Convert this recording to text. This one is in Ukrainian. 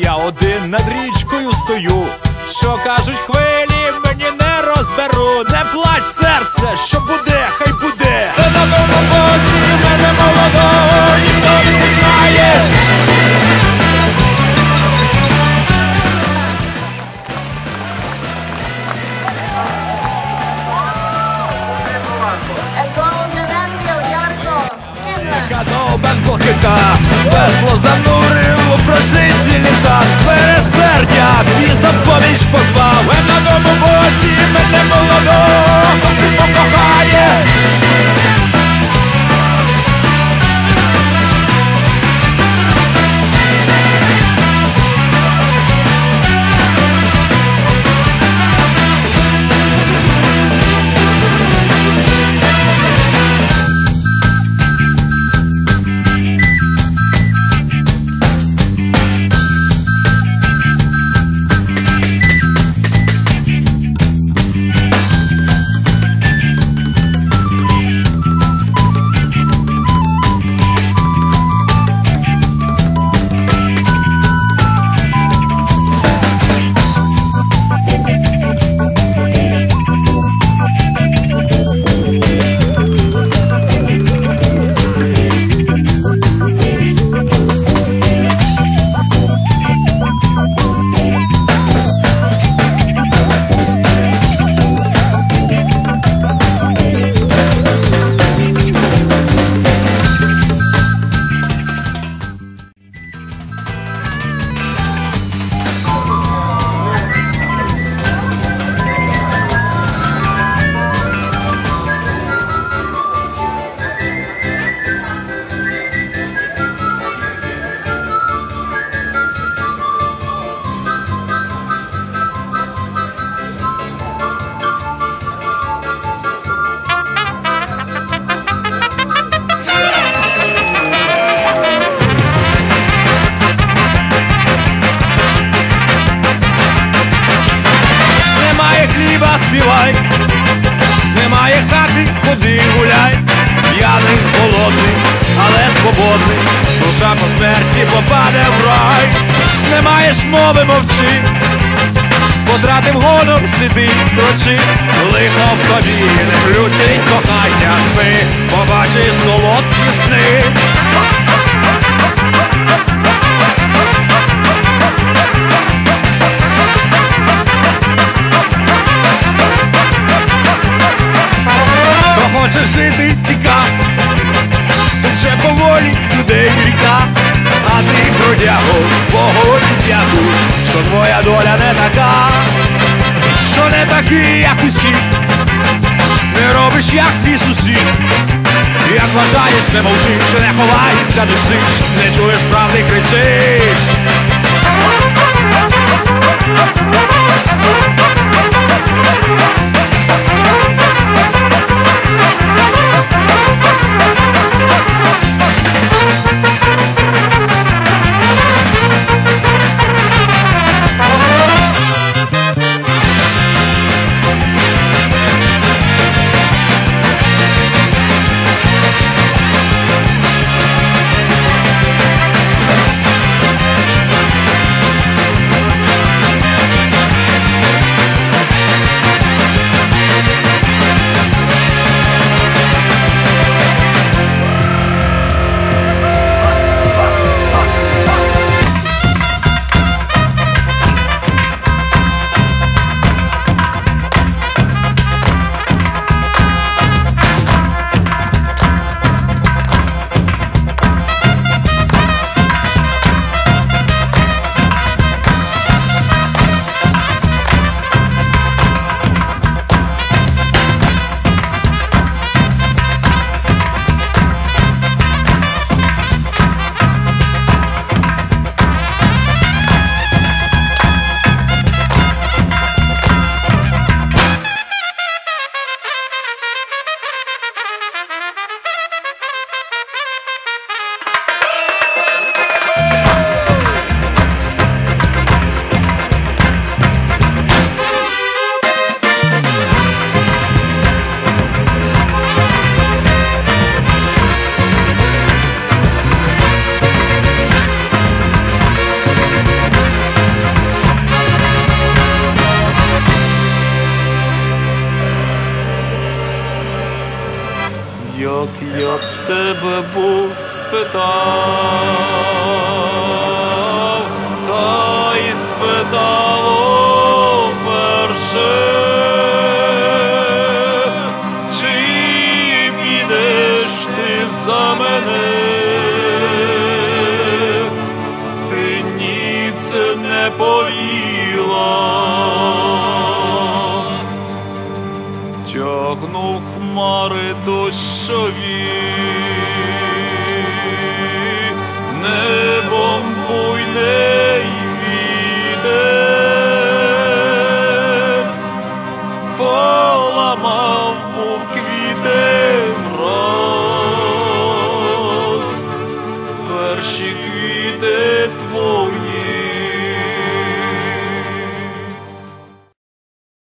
Я один над річкою стою. Що кажуть хвилі, мені не розберу. Не плач серце, що буде, хай весло занурив у прожиті літа з пересердя, біса поміч позвав. На тому боці мене молодого, хліба, співай, немає хати, ходи гуляй, п'яний, голодний, але свободний, душа по смерті попаде в рай, не маєш мови, мовчи, потратив гонор, сиди, дрочи, лихо в тобі не включить кохання спи, побачиш солодкі Хоче жити, тіка, тече поволі людей ріка, а ти бродягу, Богу дякуй, що твоя доля не така, що не такий, як усі, не робиш, як твій сусід. Як вважаєш, не мовчиш, не ховаєшся, досиш, не чуєш правди, кричиш. Я тебе був спитав, та й спитав перше, чи підеш ти за мене, ти ніц не повіла. Хмари дощові,